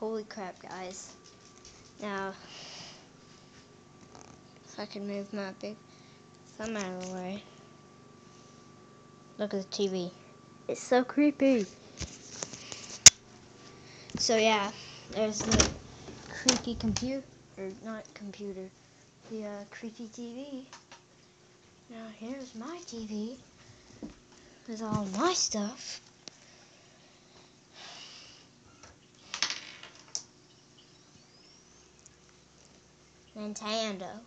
Holy crap, guys. Now, if I can move my big thumb out of the way. Look at the TV. It's so creepy. So yeah, there's the creaky computer, or not computer, the uh, TV. Now here's my TV with all my stuff. Nintendo.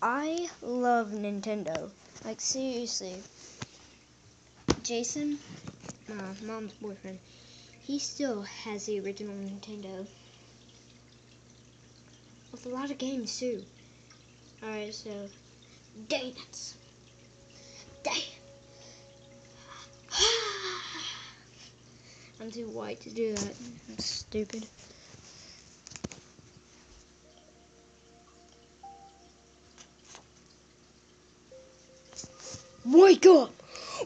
I love Nintendo. Like seriously. Jason, my mom's boyfriend, he still has the original Nintendo. With a lot of games too. Alright, so dang it. I'm too white to do that. I'm stupid. Wake up!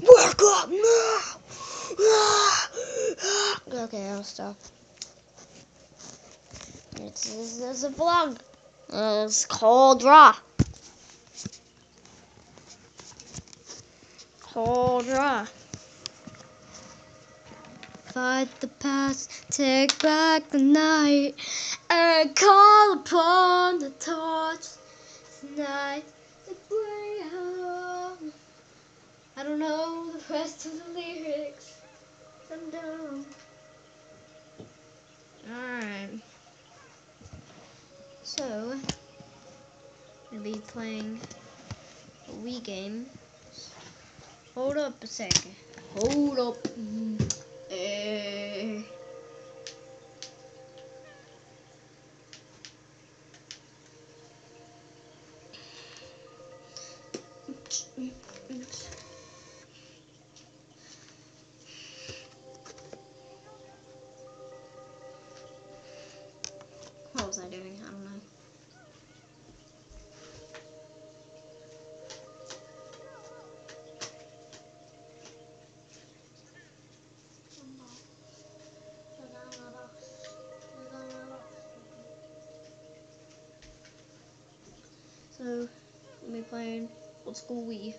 Wake up now! Okay, I'll stop. It's, it's a vlog. Uh, it's called Raw. Cold Raw. Fight the past, take back the night, and call upon the torch tonight to bring home. I don't know the rest of the lyrics. I'm dumb. Alright. So, I'm gonna be playing a Wii game. Hold up a second. Hold up. So, we'll be playing old school Wii.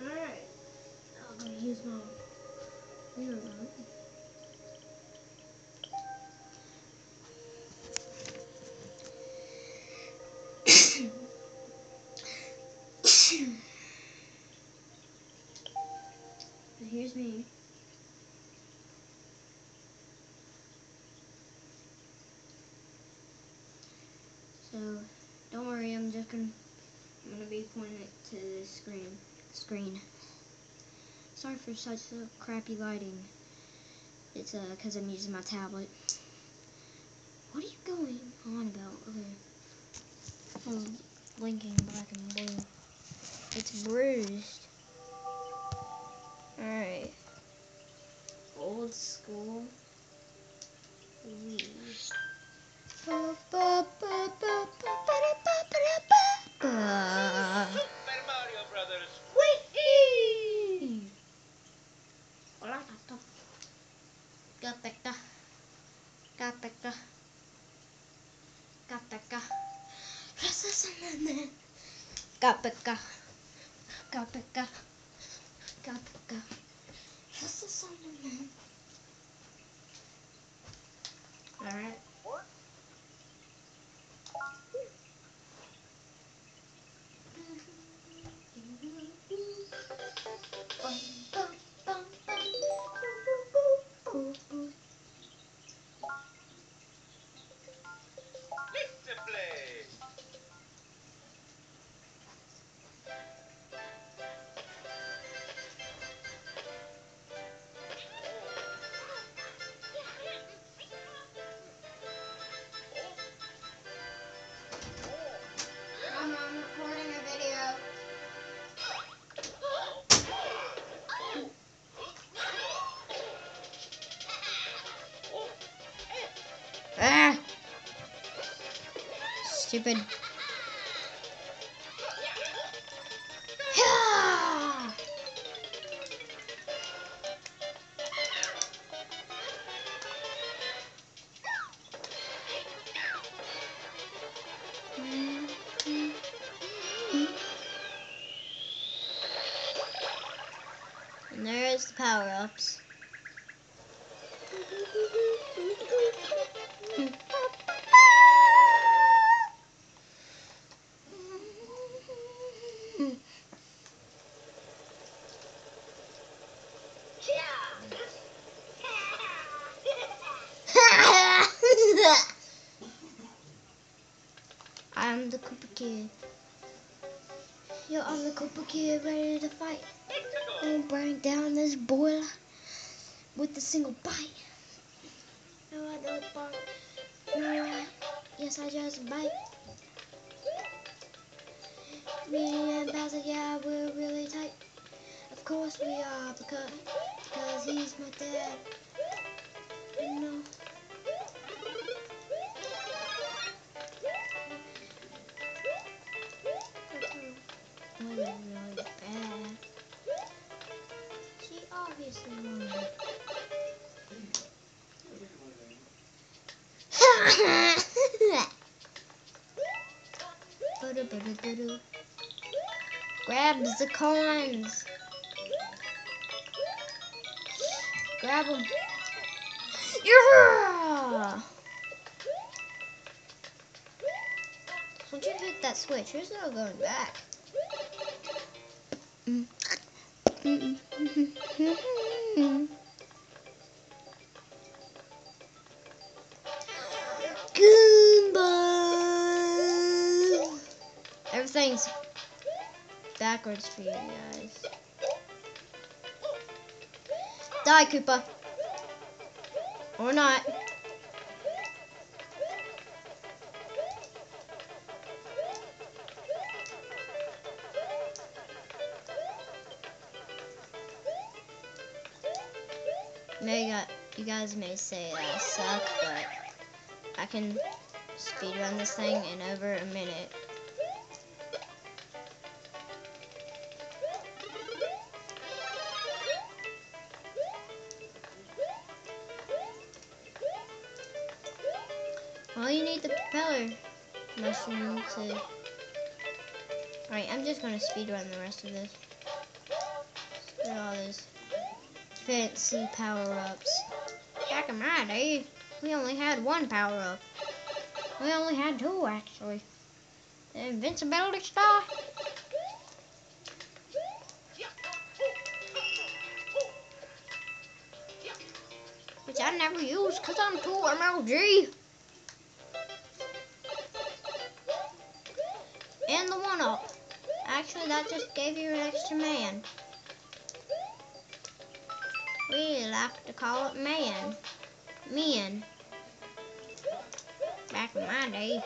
Alright. I'm gonna use my Wii don't worry, I'm just gonna I'm gonna be pointing it to the screen screen. Sorry for such a crappy lighting. It's uh because I'm using my tablet. What are you going on about? Okay. Oh, blinking black and blue. It's bruised. Alright. Old school. Gateca. Gateca. Rasasanana. Gateca. Gateca. Gateca. Rasasanana. Alright. Let's Stupid. And there's the power ups. I'm the Koopa Kid. Yo, I'm the Koopa Kid ready to fight. I'm Gonna burn down this boiler with a single bite. No, I don't bark. No, I, yes, I just bite. Me and Bowser, yeah, we're really tight. Of course we are, because, because he's my dad. You know. Grabs the coins. Grab them. Yeah! Once you hit that switch, there's no going back. Mm. Goomba! backwards for you guys. Die, Koopa. Or not. May got you guys may say I suck, but I can speedrun this thing in over a minute. The propeller mushroom to. Alright, I'm just gonna speedrun the rest of this. All this fancy power-ups. Back in my day, we only had one power-up. We only had two, actually. The invincibility star. Which I never use because I'm too MLG. Actually, that just gave you an extra man. We like to call it man. Men. Back in my day.